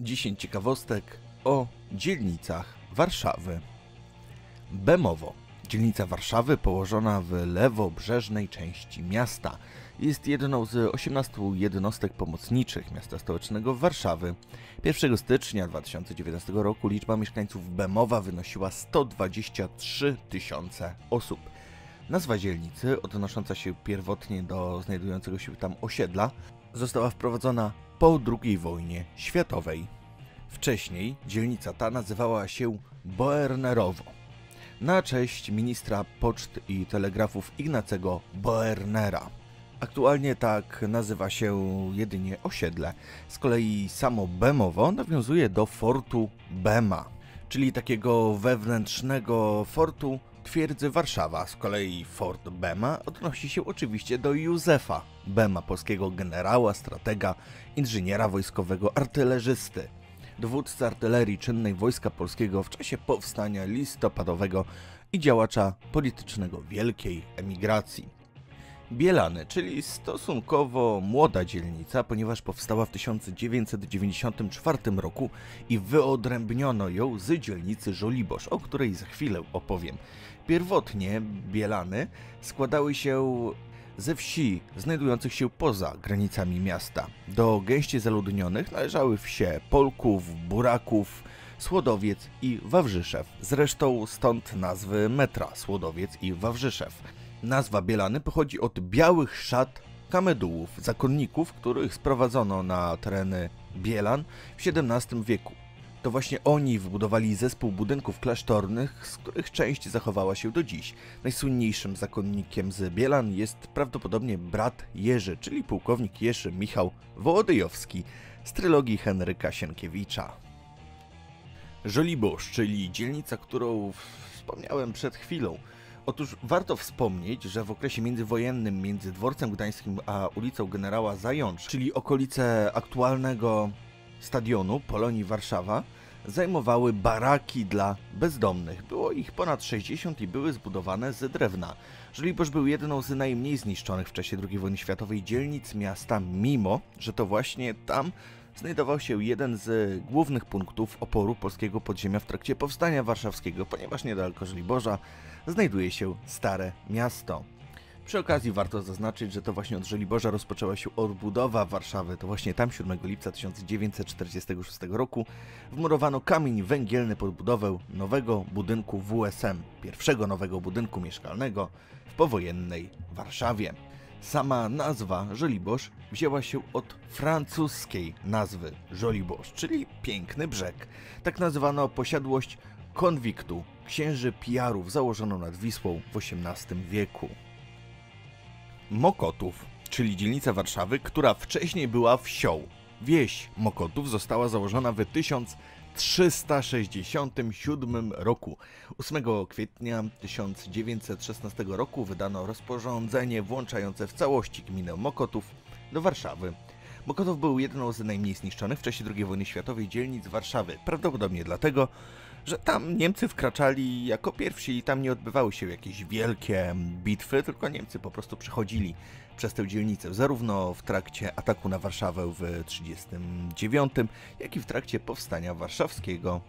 10 ciekawostek o dzielnicach Warszawy. Bemowo. Dzielnica Warszawy położona w lewobrzeżnej części miasta. Jest jedną z 18 jednostek pomocniczych miasta stołecznego Warszawy. 1 stycznia 2019 roku liczba mieszkańców Bemowa wynosiła 123 tysiące osób. Nazwa dzielnicy, odnosząca się pierwotnie do znajdującego się tam osiedla, została wprowadzona po II wojnie światowej. Wcześniej dzielnica ta nazywała się Boernerowo, na cześć ministra poczt i telegrafów Ignacego Boernera. Aktualnie tak nazywa się jedynie osiedle. Z kolei samo Bemowo nawiązuje do fortu Bema, czyli takiego wewnętrznego fortu twierdzy Warszawa. Z kolei fort Bema odnosi się oczywiście do Józefa Bema, polskiego generała, stratega, inżyniera wojskowego, artylerzysty dowódcy artylerii czynnej Wojska Polskiego w czasie powstania listopadowego i działacza politycznego wielkiej emigracji. Bielany, czyli stosunkowo młoda dzielnica, ponieważ powstała w 1994 roku i wyodrębniono ją z dzielnicy Żoliborz, o której za chwilę opowiem. Pierwotnie Bielany składały się ze wsi znajdujących się poza granicami miasta. Do gęście zaludnionych należały wsie Polków, Buraków, Słodowiec i Wawrzyszew. Zresztą stąd nazwy metra Słodowiec i Wawrzyszew. Nazwa Bielany pochodzi od białych szat kamedułów, zakonników, których sprowadzono na tereny Bielan w XVII wieku. To właśnie oni wybudowali zespół budynków klasztornych, z których część zachowała się do dziś. Najsłynniejszym zakonnikiem z Bielan jest prawdopodobnie brat Jerzy, czyli pułkownik Jerzy Michał Wołodyjowski z trylogii Henryka Sienkiewicza. Żoliborz, czyli dzielnica, którą wspomniałem przed chwilą. Otóż warto wspomnieć, że w okresie międzywojennym między dworcem gdańskim a ulicą generała Zającz, czyli okolice aktualnego stadionu Polonii Warszawa zajmowały baraki dla bezdomnych. Było ich ponad 60 i były zbudowane z drewna. Żoliborz był jedną z najmniej zniszczonych w czasie II wojny światowej dzielnic miasta, mimo że to właśnie tam znajdował się jeden z głównych punktów oporu polskiego podziemia w trakcie powstania warszawskiego, ponieważ niedaleko Żoliborza znajduje się Stare Miasto. Przy okazji warto zaznaczyć, że to właśnie od Żoliborza rozpoczęła się odbudowa Warszawy. To właśnie tam 7 lipca 1946 roku wmurowano kamień węgielny pod budowę nowego budynku WSM, pierwszego nowego budynku mieszkalnego w powojennej Warszawie. Sama nazwa Żoliborz wzięła się od francuskiej nazwy Żoliborz, czyli piękny brzeg. Tak nazywano posiadłość konwiktu księży Pijarów założoną nad Wisłą w XVIII wieku. Mokotów, czyli dzielnica Warszawy, która wcześniej była wsią. Wieś Mokotów została założona w 1367 roku. 8 kwietnia 1916 roku wydano rozporządzenie włączające w całości gminę Mokotów do Warszawy. Mokotów był jedną z najmniej zniszczonych w czasie II wojny światowej dzielnic Warszawy, prawdopodobnie dlatego, że tam Niemcy wkraczali jako pierwsi i tam nie odbywały się jakieś wielkie bitwy, tylko Niemcy po prostu przechodzili przez tę dzielnicę, zarówno w trakcie ataku na Warszawę w 1939, jak i w trakcie powstania warszawskiego.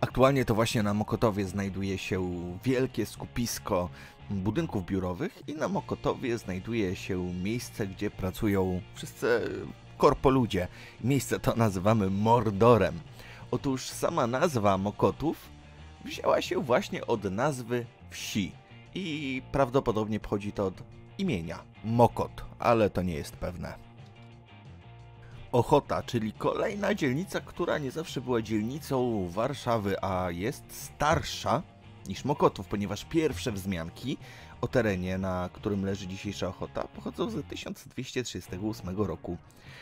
Aktualnie to właśnie na Mokotowie znajduje się wielkie skupisko budynków biurowych i na Mokotowie znajduje się miejsce, gdzie pracują wszyscy korpoludzie. Miejsce to nazywamy Mordorem. Otóż sama nazwa Mokotów wzięła się właśnie od nazwy wsi i prawdopodobnie pochodzi to od imienia Mokot, ale to nie jest pewne. Ochota, czyli kolejna dzielnica, która nie zawsze była dzielnicą Warszawy, a jest starsza niż Mokotów, ponieważ pierwsze wzmianki o terenie, na którym leży dzisiejsza Ochota, pochodzą z 1238 roku.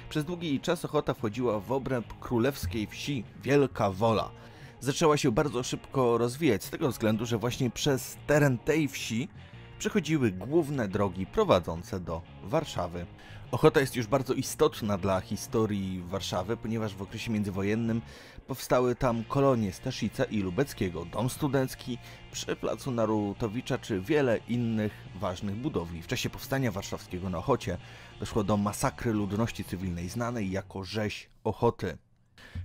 Przez długi czas Ochota wchodziła w obręb królewskiej wsi Wielka Wola. Zaczęła się bardzo szybko rozwijać z tego względu, że właśnie przez teren tej wsi przechodziły główne drogi prowadzące do Warszawy. Ochota jest już bardzo istotna dla historii Warszawy, ponieważ w okresie międzywojennym powstały tam kolonie Staszica i Lubeckiego, dom studencki przy placu Narutowicza czy wiele innych ważnych budowli. W czasie powstania warszawskiego na Ochocie doszło do masakry ludności cywilnej znanej jako rzeź Ochoty.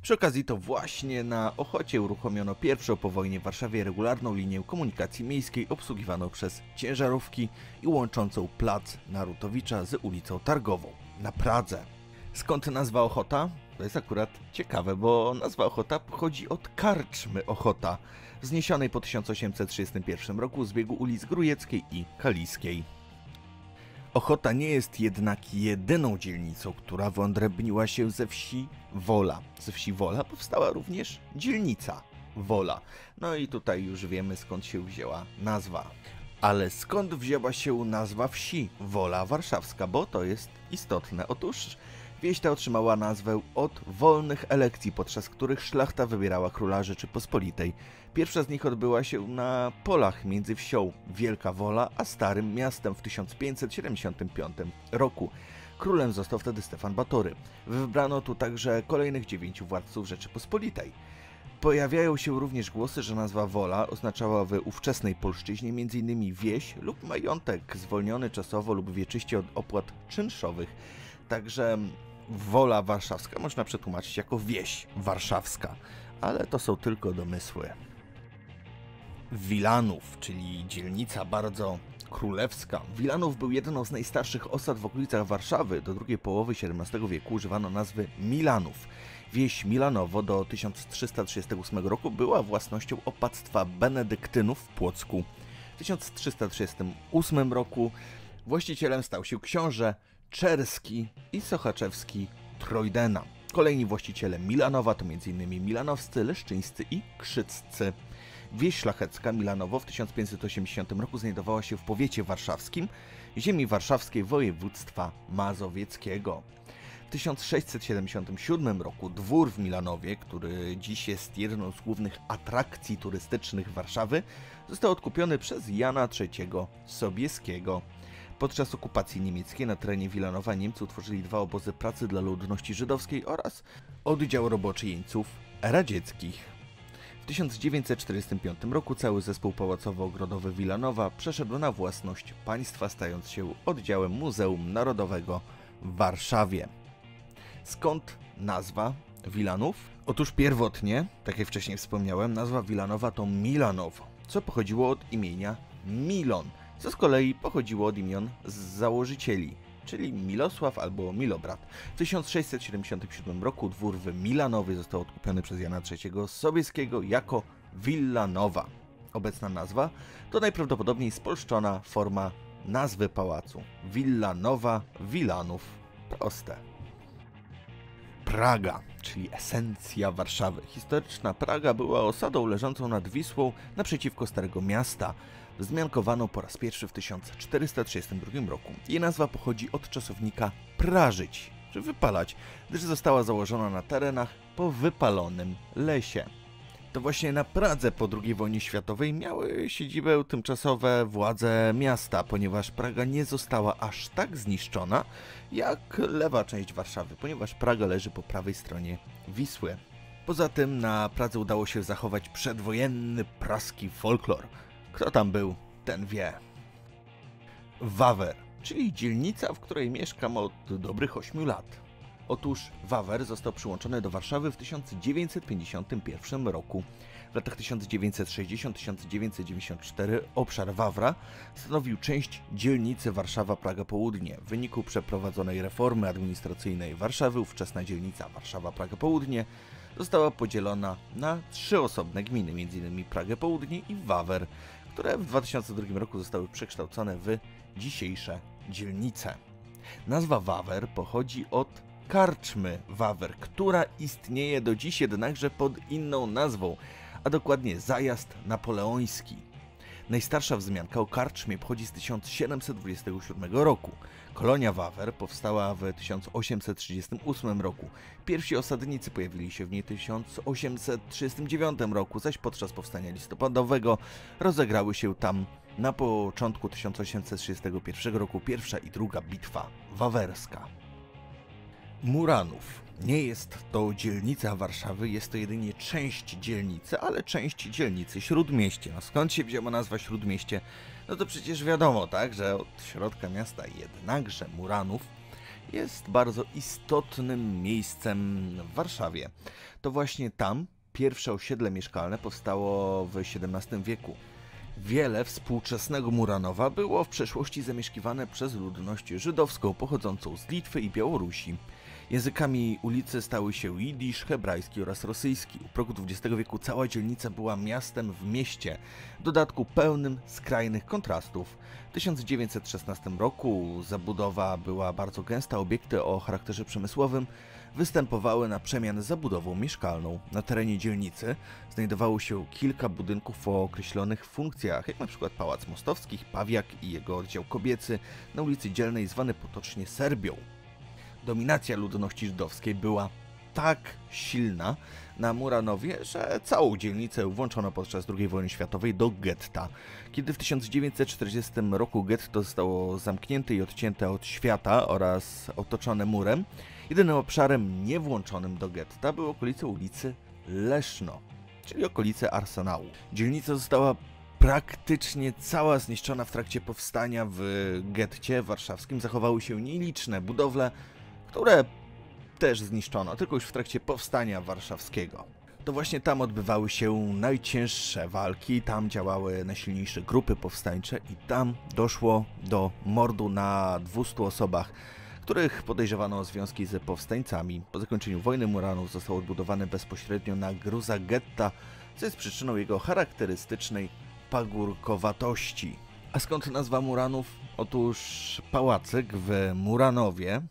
Przy okazji to właśnie na Ochocie uruchomiono pierwszą po wojnie w Warszawie regularną linię komunikacji miejskiej obsługiwaną przez ciężarówki i łączącą plac Narutowicza z ulicą Targową na Pradze. Skąd nazwa Ochota? To jest akurat ciekawe, bo nazwa Ochota pochodzi od karczmy Ochota, zniesionej po 1831 roku z biegu ulic Grujeckiej i Kaliskiej. Ochota nie jest jednak jedyną dzielnicą, która wyodrębniła się ze wsi Wola. Ze wsi Wola powstała również dzielnica Wola. No i tutaj już wiemy skąd się wzięła nazwa. Ale skąd wzięła się nazwa wsi Wola Warszawska, bo to jest istotne. Otóż Wieś ta otrzymała nazwę od wolnych elekcji, podczas których szlachta wybierała króla Rzeczypospolitej. Pierwsza z nich odbyła się na polach między wsią Wielka Wola a Starym Miastem w 1575 roku. Królem został wtedy Stefan Batory. Wybrano tu także kolejnych dziewięciu władców Rzeczypospolitej. Pojawiają się również głosy, że nazwa Wola oznaczała w ówczesnej polszczyźnie m.in. wieś lub majątek zwolniony czasowo lub wieczyście od opłat czynszowych. Także Wola Warszawska można przetłumaczyć jako wieś warszawska, ale to są tylko domysły. Wilanów, czyli dzielnica bardzo królewska. Wilanów był jedną z najstarszych osad w okolicach Warszawy. Do drugiej połowy XVII wieku używano nazwy Milanów. Wieś Milanowo do 1338 roku była własnością opactwa benedyktynów w Płocku. W 1338 roku właścicielem stał się książę Czerski i Sochaczewski Trojdena. Kolejni właściciele Milanowa to m.in. milanowscy, leszczyńscy i krzyccy. Wieś szlachecka Milanowo w 1580 roku znajdowała się w powiecie warszawskim, ziemi warszawskiej województwa mazowieckiego. W 1677 roku dwór w Milanowie, który dziś jest jedną z głównych atrakcji turystycznych Warszawy, został odkupiony przez Jana III Sobieskiego. Podczas okupacji niemieckiej na terenie Wilanowa Niemcy utworzyli dwa obozy pracy dla ludności żydowskiej oraz oddział roboczy jeńców radzieckich. W 1945 roku cały zespół pałacowo-ogrodowy Wilanowa przeszedł na własność państwa, stając się oddziałem Muzeum Narodowego w Warszawie. Skąd nazwa Wilanów? Otóż pierwotnie, tak jak wcześniej wspomniałem, nazwa Wilanowa to Milanow, co pochodziło od imienia Milon – co z kolei pochodziło od imion z założycieli, czyli Milosław albo Milobrat. W 1677 roku dwór w Milanowie został odkupiony przez Jana III Sobieskiego jako Villanowa. Obecna nazwa to najprawdopodobniej spolszczona forma nazwy pałacu. Villanowa Wilanów. Proste. Praga, czyli esencja Warszawy. Historyczna Praga była osadą leżącą nad Wisłą naprzeciwko Starego Miasta wzmiankowano po raz pierwszy w 1432 roku. Jej nazwa pochodzi od czasownika prażyć, czy wypalać, gdyż została założona na terenach po wypalonym lesie. To właśnie na Pradze po II wojnie światowej miały siedzibę tymczasowe władze miasta, ponieważ Praga nie została aż tak zniszczona jak lewa część Warszawy, ponieważ Praga leży po prawej stronie Wisły. Poza tym na Pradze udało się zachować przedwojenny praski folklor, kto tam był, ten wie. Wawer, czyli dzielnica, w której mieszkam od dobrych 8 lat. Otóż Wawer został przyłączony do Warszawy w 1951 roku. W latach 1960-1994 obszar Wawra stanowił część dzielnicy Warszawa-Praga Południe. W wyniku przeprowadzonej reformy administracyjnej Warszawy ówczesna dzielnica Warszawa-Praga Południe została podzielona na trzy osobne gminy, m.in. Pragę Południe i Wawer które w 2002 roku zostały przekształcone w dzisiejsze dzielnice. Nazwa Wawer pochodzi od karczmy Wawer, która istnieje do dziś jednakże pod inną nazwą, a dokładnie Zajazd Napoleoński. Najstarsza wzmianka o karczmie pochodzi z 1727 roku. Kolonia Wawer powstała w 1838 roku. Pierwsi osadnicy pojawili się w niej w 1839 roku, zaś podczas powstania listopadowego rozegrały się tam na początku 1831 roku pierwsza i druga bitwa wawerska. Muranów. Nie jest to dzielnica Warszawy, jest to jedynie część dzielnicy, ale część dzielnicy Śródmieście. No skąd się wzięła nazwa Śródmieście? No to przecież wiadomo, tak, że od środka miasta jednakże Muranów jest bardzo istotnym miejscem w Warszawie. To właśnie tam pierwsze osiedle mieszkalne powstało w XVII wieku. Wiele współczesnego Muranowa było w przeszłości zamieszkiwane przez ludność żydowską pochodzącą z Litwy i Białorusi. Językami ulicy stały się jidysz, hebrajski oraz rosyjski. U progu XX wieku cała dzielnica była miastem w mieście, w dodatku pełnym skrajnych kontrastów. W 1916 roku zabudowa była bardzo gęsta, obiekty o charakterze przemysłowym występowały na przemian z zabudową mieszkalną. Na terenie dzielnicy znajdowało się kilka budynków o określonych funkcjach, jak np. Pałac Mostowskich, Pawiak i jego oddział kobiecy na ulicy Dzielnej zwany potocznie Serbią dominacja ludności żydowskiej była tak silna na Muranowie, że całą dzielnicę włączono podczas II wojny światowej do getta. Kiedy w 1940 roku getto zostało zamknięte i odcięte od świata oraz otoczone murem, jedynym obszarem niewłączonym do getta były okolice ulicy Leszno, czyli okolice Arsenału. Dzielnica została praktycznie cała zniszczona w trakcie powstania w getcie warszawskim. Zachowały się nieliczne budowle, które też zniszczono, tylko już w trakcie powstania warszawskiego. To właśnie tam odbywały się najcięższe walki, tam działały najsilniejsze grupy powstańcze i tam doszło do mordu na 200 osobach, których podejrzewano o związki z powstańcami. Po zakończeniu wojny Muranów został odbudowany bezpośrednio na gruzach getta, co jest przyczyną jego charakterystycznej pagórkowatości. A skąd nazwa Muranów? Otóż pałacyk w Muranowie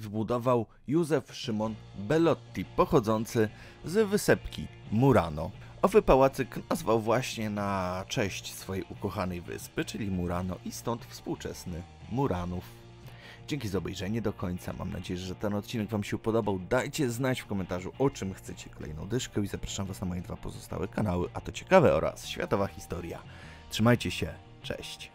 wybudował Józef Szymon Bellotti, pochodzący z wysepki Murano. Owy pałacyk nazwał właśnie na cześć swojej ukochanej wyspy, czyli Murano i stąd współczesny Muranów. Dzięki za obejrzenie do końca. Mam nadzieję, że ten odcinek Wam się podobał. Dajcie znać w komentarzu, o czym chcecie kolejną dyszkę i zapraszam Was na moje dwa pozostałe kanały, a to ciekawe oraz światowa historia. Trzymajcie się, cześć!